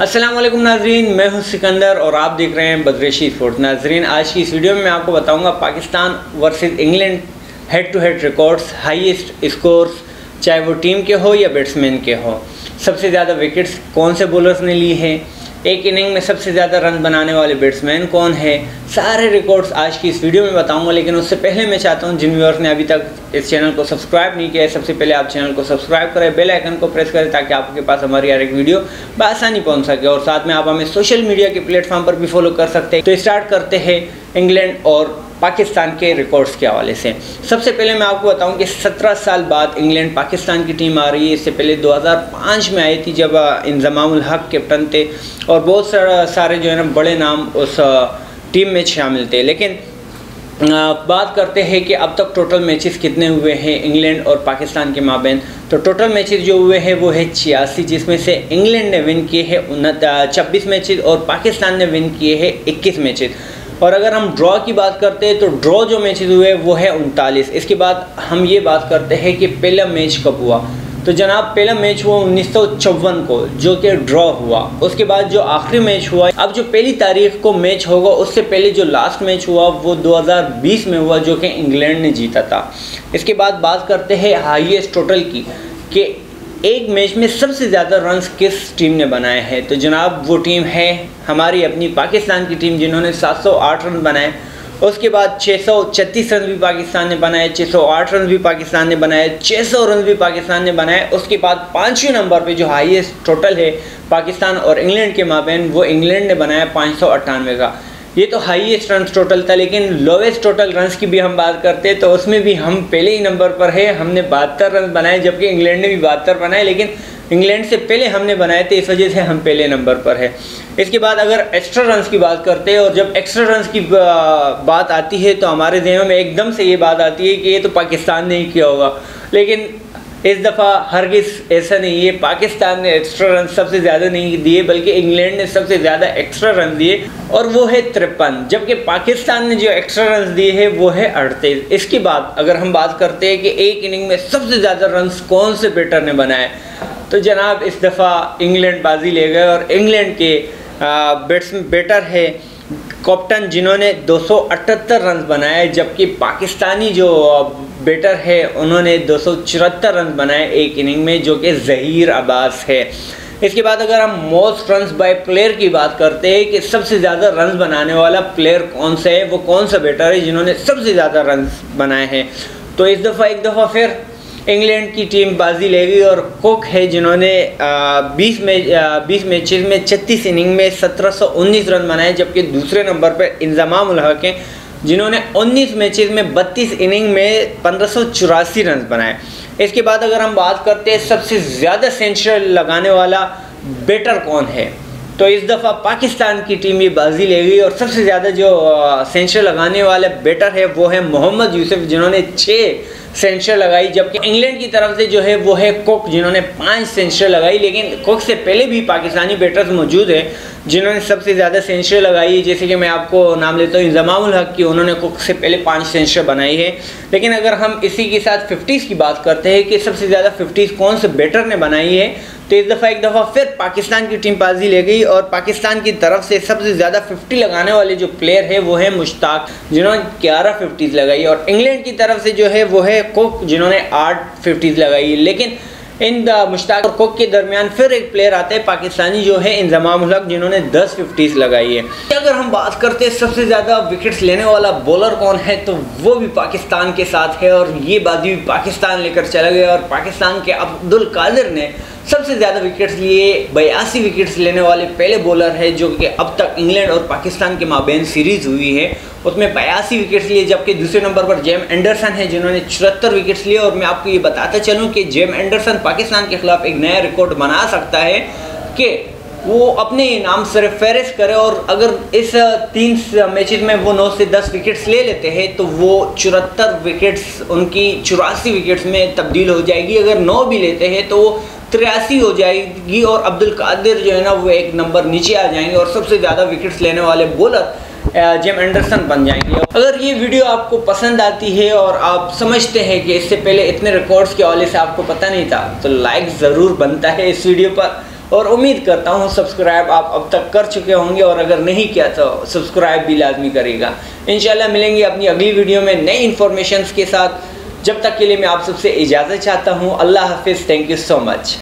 अस्सलाम वालेकुम नाजरीन मैं हूँ सिकंदर और आप देख रहे हैं बदरेशी स्पोर्ट नाजरीन। आज की इस वीडियो में मैं आपको बताऊँगा Pakistan versus England head to head records, highest scores, चाहे वो टीम के हो या बैट्समैन के हो। सबसे ज़्यादा विकेट्स कौन से बॉलर्स ने ली हैं? एक इनिंग में सबसे ज़्यादा रन बनाने वाले बैट्समैन कौन है? सारे रिकॉर्ड्स आज की इस वीडियो में बताऊँगा, लेकिन उससे पहले मैं चाहता हूँ, जिन व्यूअर्स ने अभी तक इस चैनल को सब्सक्राइब नहीं किया है, सबसे पहले आप चैनल को सब्सक्राइब करें बेल आइकन को प्रेस करें, ताकि आपके पास हमारी हर एक वीडियो बसानी पहुँच सके। और साथ में आप हमें सोशल मीडिया के प्लेटफॉर्म पर भी फॉलो कर सकते हैं। तो स्टार्ट करते हैं इंग्लैंड और पाकिस्तान के रिकॉर्ड्स के हवाले से। सबसे पहले मैं आपको बताऊँ कि 17 साल बाद इंग्लैंड पाकिस्तान की टीम आ रही है। इससे पहले 2005 में आई थी जब इंजमामुल हक कैप्टन थे और बहुत सारे जो है ना बड़े नाम उस टीम में शामिल थे। लेकिन बात करते हैं कि अब तक टोटल मैचेस कितने हुए हैं इंग्लैंड और पाकिस्तान के माबेन। तो टोटल मैचेस जो हुए हैं वो है छियासी, जिसमें से इंग्लैंड ने विन किए हैं छब्बीस मैचेस और पाकिस्तान ने विन किए हैं इक्कीस मैचेस और अगर हम ड्रॉ की बात करते हैं तो ड्रॉ जो मैचेस हुए वो है उनतालीस। इसके बाद हम ये बात करते हैं कि पहला मैच कब हुआ। तो जनाब, पहला मैच हुआ उन्नीस सौ चौवन को, जो कि ड्रॉ हुआ। उसके बाद जो आखिरी मैच हुआ, अब जो पहली तारीख को मैच होगा, उससे पहले जो लास्ट मैच हुआ, वो 2020 में हुआ, जो कि इंग्लैंड ने जीता था। इसके बाद बात करते हैं हाईएस्ट टोटल की, कि एक मैच में सबसे ज़्यादा रन्स किस टीम ने बनाए हैं? तो जनाब, वो टीम है हमारी अपनी पाकिस्तान की टीम जिन्होंने 708 रन बनाए। उसके बाद छः सौ छत्तीस रन भी पाकिस्तान ने बनाए 608 रन भी पाकिस्तान ने बनाए 600 रन भी पाकिस्तान ने बनाए। उसके बाद पाँचवें नंबर पे जो हाईएस्ट टोटल है पाकिस्तान और इंग्लैंड के माबेन वो इंग्लैंड ने बनाया पाँच सौ अट्ठानवे का। ये तो हाईएस्ट रन टोटल था, लेकिन लोवेस्ट टोटल रन्स की भी हम बात करते तो उसमें भी हम पहले ही नंबर पर है। हमने बहत्तर रन बनाए, जबकि इंग्लैंड ने भी बहत्तर बनाए, लेकिन इंग्लैंड से पहले हमने बनाए थे, इस वजह से हम पहले नंबर पर है। इसके बाद अगर एक्स्ट्रा रन्स की बात करते हैं, और जब एक्स्ट्रा रन्स की बात आती है तो हमारे जहनों में एकदम से ये बात आती है कि ये तो पाकिस्तान ने ही किया होगा। लेकिन इस दफ़ा हरगिज़ ऐसा नहीं है पाकिस्तान ने एक्स्ट्रा रन सबसे ज़्यादा नहीं दिए, बल्कि इंग्लैंड ने सबसे ज़्यादा एक्स्ट्रा रन दिए, और वो है तिरपन। जबकि पाकिस्तान ने जो एक्स्ट्रा रन दिए हैं, वो है अड़तीस। इसके बाद अगर हम बात करते हैं कि एक इनिंग में सबसे ज़्यादा रन कौन से बेटर ने बनाए तो जनाब इस दफ़ा इंग्लैंड बाजी ले गए, और इंग्लैंड के बैट्स बेटर है कॉप्टन जिन्होंने दो रन बनाए, जबकि पाकिस्तानी जो बेटर है, उन्होंने दो सौ चौहत्तर रन बनाए एक इनिंग में, जो कि जहीर अब्बास है। इसके बाद अगर हम मोस्ट रन्स बाय प्लेयर की बात करते हैं कि सबसे ज़्यादा रन बनाने वाला प्लेयर कौन सा है, वो कौन सा बेटर है जिन्होंने सबसे ज़्यादा रन बनाए हैं? तो इस दफ़ा, एक दफ़ा फिर इंग्लैंड की टीम बाजी ले गई और कुक है जिन्होंने 20 में बीस मैचेस में 36 इनिंग में 1719 रन बनाए, जबकि दूसरे नंबर पर इंजमाम हैं। जिन्होंने 19 मैचेस में 32 इनिंग में पंद्रह रन बनाए। इसके बाद अगर हम बात करते हैं, सबसे ज़्यादा सेंचुरी लगाने वाला बेटर कौन है? तो इस दफ़ा पाकिस्तान की टीम ये बाजी ले गई और सबसे ज़्यादा जो सेंचुरी लगाने वाले बेटर है, वो है मोहम्मद यूसुफ, जिन्होंने छः सेंचुरी लगाई, जबकि इंग्लैंड की तरफ़ से जो है, वो है कुक, जिन्होंने पाँच सेंचुरी लगाई। लेकिन कुक से पहले भी पाकिस्तानी बैटर्स मौजूद है। जिन्होंने सबसे ज़्यादा सेंचुरी लगाई, जैसे कि मैं आपको नाम लेता हूँ जमाउल हक की, उन्होंने कुक से पहले पाँच सेंचुरी बनाई है। लेकिन अगर हम इसी के साथ फिफ्टीज़ की बात करते हैं कि सबसे ज़्यादा फिफ्टीज़ कौन से बैटर ने बनाई है तो इस दफ़ा एक दफ़ा फिर पाकिस्तान की टीम बाजी ले गई और पाकिस्तान की तरफ़ से सबसे ज़्यादा फिफ्टी लगाने वाले जो प्लेयर है, वो है मुश्ताक, जिन्होंने ग्यारह फिफ्टीज़ लगाई। और इंग्लैंड की तरफ़ से जो है, वो है कुक जिन्होंने आठ फिफ्टीज़ लगाई। लेकिन इन मुश्ताक और कुक के दरमियान फिर एक प्लेयर आते हैं पाकिस्तानी जो है इंजमाम हलक जिन्होंने 10 फिफ्टीज़ लगाई है। अगर हम बात करते हैं सबसे ज़्यादा विकेट्स लेने वाला बॉलर कौन है तो वो भी पाकिस्तान के साथ है और ये बाजी भी पाकिस्तान लेकर चला गया और पाकिस्तान के अब्दुल कादिर ने सबसे ज़्यादा विकेट्स लिए बयासी विकेट्स लेने वाले पहले बॉलर है, जो कि अब तक इंग्लैंड और पाकिस्तान के माबेन सीरीज़ हुई है। उसमें बयासी विकेट्स लिए, जबकि दूसरे नंबर पर जेम एंडरसन है, जिन्होंने चौहत्तर विकेट्स लिए। और मैं आपको ये बताता चलूँ कि जेम एंडरसन पाकिस्तान के खिलाफ एक नया रिकॉर्ड बना सकता है कि वो अपने नाम से फेरिस करे और अगर इस तीन मैचेस में वो नौ से दस विकेट्स ले लेते हैं तो वो चौहत्तर विकेट्स उनकी चौरासी विकेट्स में तब्दील हो जाएगी। अगर नौ भी लेते हैं तो तिरासी हो जाएगी और अब्दुल कादिर जो है ना, वो एक नंबर नीचे आ जाएँगे और सबसे ज़्यादा विकेट्स लेने वाले बॉलर जेम एंडरसन बन जाएँगे। अगर ये वीडियो आपको पसंद आती है और आप समझते हैं कि इससे पहले इतने रिकॉर्ड्स के हवाले से आपको पता नहीं था तो लाइक ज़रूर बनता है इस वीडियो पर। और उम्मीद करता हूँ सब्सक्राइब आप अब तक कर चुके होंगे और अगर नहीं किया तो सब्सक्राइब भी लाजमी करेगा इन मिलेंगे अपनी अगली वीडियो में नई इन्फॉर्मेशन के साथ। जब तक के लिए मैं आप सबसे इजाज़त चाहता हूँ। अल्लाह हाफिज़। Thank you so much